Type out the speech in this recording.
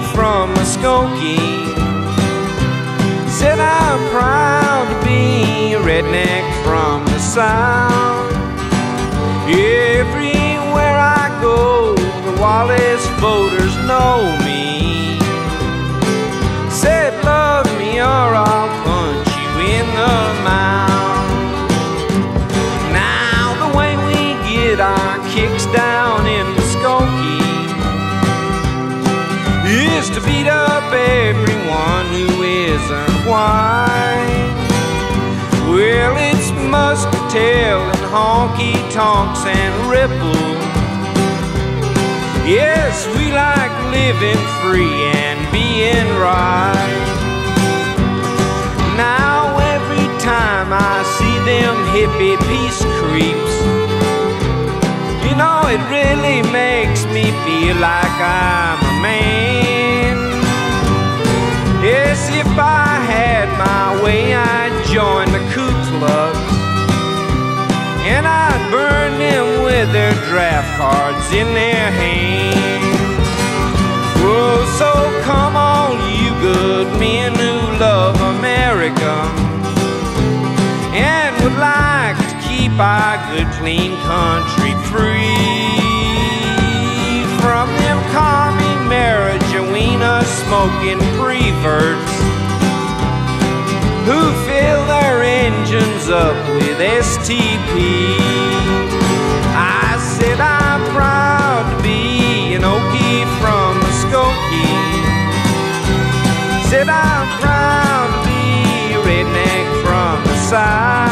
from Muskogee. Said I'm proud. to beat up everyone who isn't white. Well, it's muscatel and honky tonks and ripple. Yes, we like living free and being right. Now, every time I see them hippie peace creeps, you know, it really makes me feel like I. I had my way, I'd join the Ku Klux. And I'd burn them with their draft cards in their hands. Oh, so come on, you good men who love America and would like to keep our good, clean country free from them commie marijuana smoking preverts who fill their engines up with STP. I said I'm proud to be an Okie from Muskogee. Said I'm proud to be a redneck from the South.